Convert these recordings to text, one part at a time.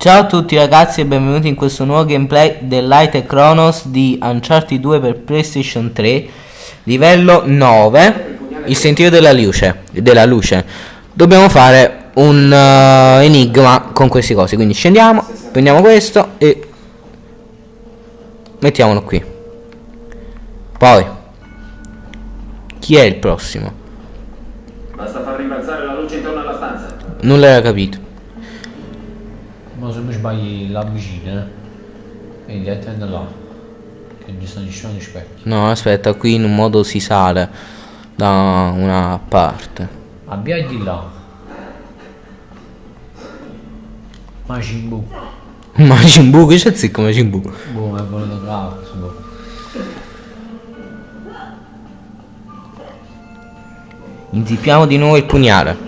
Ciao a tutti ragazzi e benvenuti in questo nuovo gameplay dell'Light e Chronos di Uncharted 2 per PlayStation 3 Livello 9 Il sentiero della luce, della luce. Dobbiamo fare un uh, enigma con queste cose Quindi scendiamo, prendiamo questo e mettiamolo qui Poi Chi è il prossimo? Basta far rimbalzare la luce intorno alla stanza. Non l'aveva capito Ma se mi sbagli la vicina, eh? E direttamente là. Che non ci stanno nessuno specchi. No aspetta qui in un modo si sale Da una parte Abbiai di là. Majin Buu. Majin Buu, che c'è zicco Majin Buu? Boh, mi è venuto bravo. boh. Inzippiamo di nuovo il pugnale.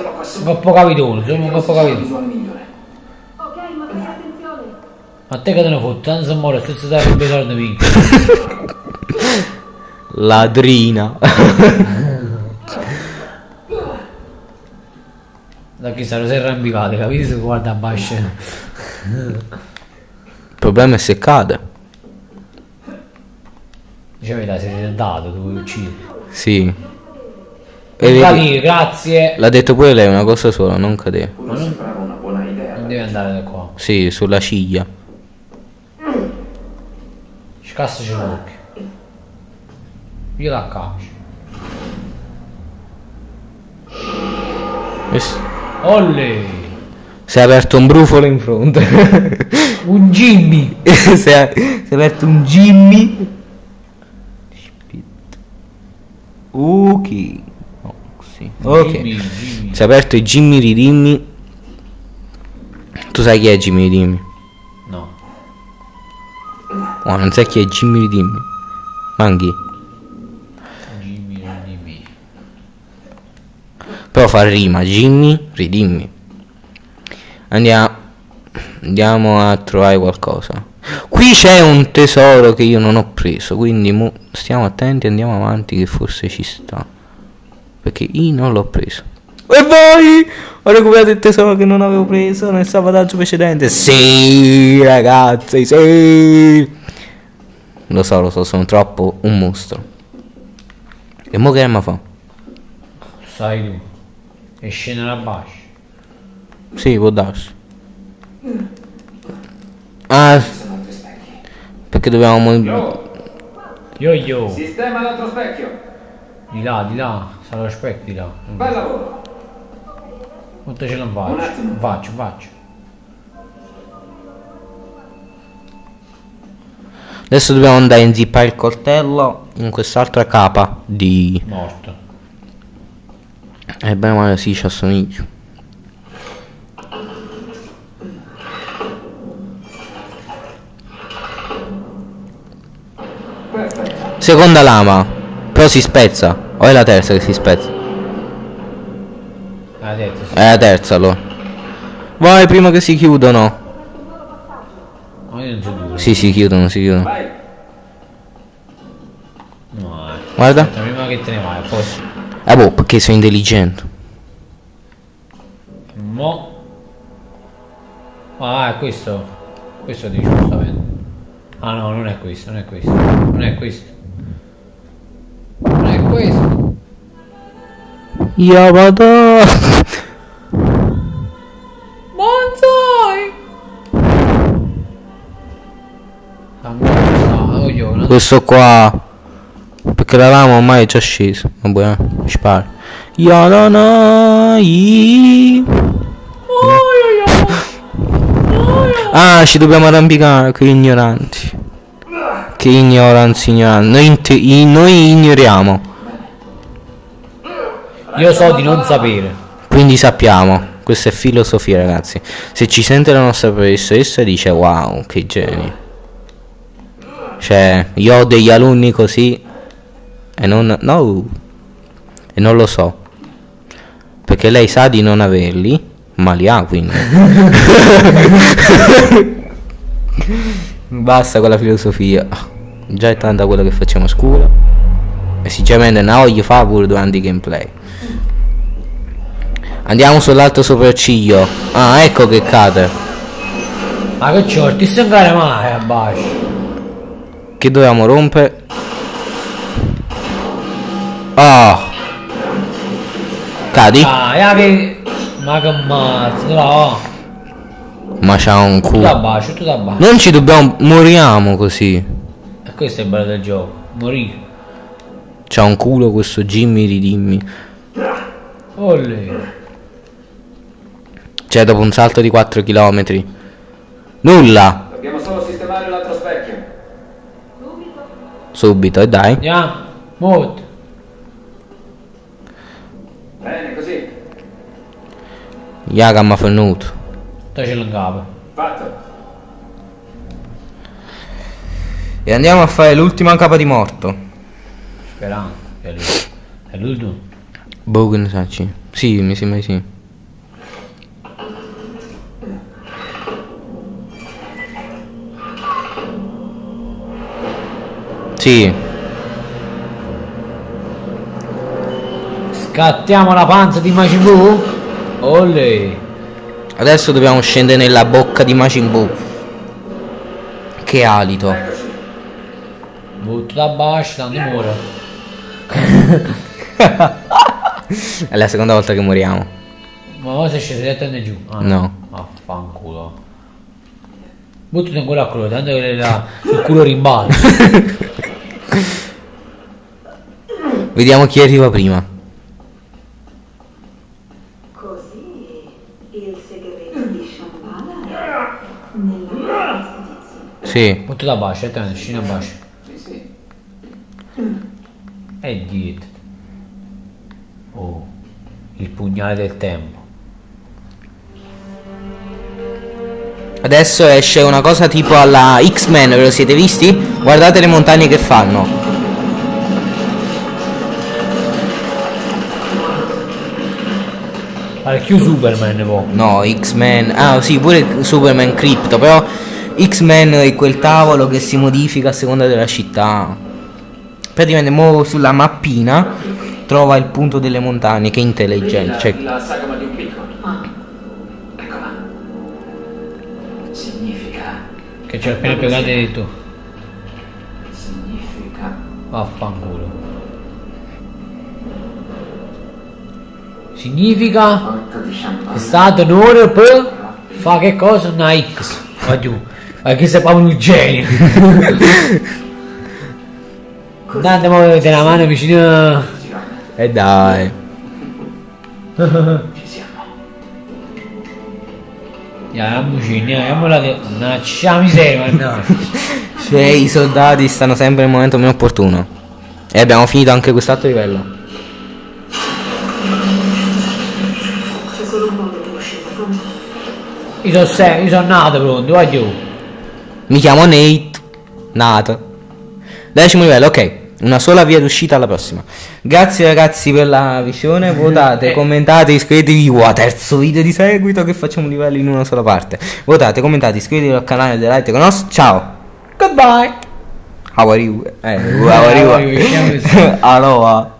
Saliamo qua su. Un po' capitone, sono un po' capitone. Visuale migliore. Ok, ma fai attenzione. Ma te che te ne fotti? Tanto se muore, se ti dai un soldi minchia. Ladrina. Da chi sarà sei arrampicate, capite se guarda a basso. Il problema è se cade. Dicevi dai, sei tentato, tu vuoi uccidere. Sì. E Non vedi, cadere, grazie. l'ha detto pure lei una cosa sola, non cadere. Pure sembrava una buona idea. Non devi andare da qua. Sì, sulla ciglia. Scassaci l'occhio. Io la caccio. Olle! Si è aperto un brufolo in fronte. Un Jimmy! si, è, si è aperto un Jimmy. Ok. Sì. Ok. Jimmy, Jimmy. Si è aperto il Jimmy Ridimmi. Tu sai chi è Jimmy Ridimmi? No. Oh, non sai chi è Jimmy Ridimmi? Manghi. Jimmy, Jimmy. Però fa rima, Jimmy Ridimmi. Andiamo. Andiamo a trovare qualcosa. Qui c'è un tesoro che io non ho preso, quindi mo stiamo attenti, andiamo avanti che forse ci sta. Perché io non l'ho preso. E voi? Ho recuperato il tesoro che non avevo preso nel salvataggio precedente. Sì, ragazzi, sì. Lo so, lo so, sono troppo un mostro. E mo che ma fa? Sai tu. E scendere a basso. Sì, può darsi. Ah, Ci sono altri specchi. perché dovevamo... Yo, Yo yo. sistema l'altro specchio. Di là, di là. Sarà lo specchio di là. Bel lavoro. Quanto ce Un faccio? Faccio, faccio. Adesso dobbiamo andare a inzippare il coltello in quest'altra capa di... Morto. Eh bene male sì, ci assomiglia. Perfetto. Seconda lama. Però si spezza. O è la terza che si spezza? Ha detto sì. È la terza allora. Vai prima che si chiudono. Ma io non so duro. Sì, si chiudono, si chiudono. Vai. No, eh. Guarda. Aspetta, prima che te ne vai, posso. Eh boh, perché sono intelligente. Mo. Ah, è questo. Questo dice giustamente. Ah no, non è questo, non è questo. Non è questo. Non è questo. Sta, oh io, non Questo qua. Perché la lama ormai è già scesa. Vabbè, eh, spara. Yadanai. Ah, ci dobbiamo arrampicare, che ignoranti. Che ignoranza ignoranti. Noi, noi ignoriamo. Io so di non sapere. Quindi sappiamo, questa è filosofia ragazzi. Se ci sente la nostra professoressa dice wow, che geni. Cioè, io ho degli alunni così e non... No! E non lo so. Perché lei sa di non averli, ma li ha quindi. Basta con la filosofia. Già è tanta quello che facciamo a scuola. E sinceramente voglio fare pure durante i gameplay. Andiamo sull'alto sopracciglio. Ah, ecco che cade. Ma che c'ho? Ti stancare mai a bacio? Che dovevamo rompere? Ah. Cadi? Ah, che... Ma che mazzo, no. Ma c'ha un culo. bacio, tu da bacio. Non ci dobbiamo. Moriamo così. E questo è il bello del gioco. Morire. C'ha un culo questo Jimmy ridimmi. Olle. Cioè, dopo un salto di 4 km. Nulla. Dobbiamo solo sistemare l'altro specchio. Subito, e dai. Andiamo. Molto. Bene, così. Iaga mi ha venuto. Sto ce capo. Fatto. E andiamo a fare l'ultima capa di morto. Sperando. È lui. È l'ultimo. Boh, che ne sacci. Sì, mi sembra di sì. Sì, Scattiamo la panza di Majin Buu? Olle. adesso dobbiamo scendere nella bocca di Majin Buu. Che alito. Butto da bacio, tanto muore. È la seconda volta che moriamo. Ma ora sei sceso direttamente giù. Ah, No. Affanculo. Buttati in quello a culo, tanto che la, il culo rimbalza. Vediamo chi arriva prima. Così il segreto di Shambhala è nella. Sì. Butto da bacio, direttamente, scena a bacio. E dietro. Oh, il pugnale del tempo. Adesso esce una cosa tipo alla X-Men, ve lo siete visti? Guardate le montagne che fanno. Pare più Superman po'. No, X-Men. Ah, sì, pure Superman Crypto, però X-Men è quel tavolo che si modifica a seconda della città. Praticamente mo sulla mappina trova il punto delle montagne, che intelligente. La, Cioè, la sagoma di un piccolo. Eccola. Significa. Che c'è appena piegato e detto. Significa. Vaffanculo. Significa di è stato onore per fa che cosa? Una X. Va giù. Ma che sei proprio un genio. Andate a muovere la mano vicino. e eh dai. Ci siamo. Andiamoci, andiamo là. Mannaggia la miseria, mannaggia. Cioè, i soldati stanno sempre nel momento meno opportuno. E abbiamo finito anche quest'altro livello. C'è solo un modo per uscire, pronto? Io sono se- io sono nato pronto, va giù. Mi chiamo Nate. Nato. Decimo livello, ok. Una sola via d'uscita alla prossima. Grazie ragazzi per la visione. Votate, Eh. commentate, iscrivetevi. Wow, terzo video di seguito che facciamo livelli in una sola parte. Votate, commentate, iscrivetevi al canale dell'Arte con us. Ciao. Goodbye. How are you? Eh, how are you? Aloha.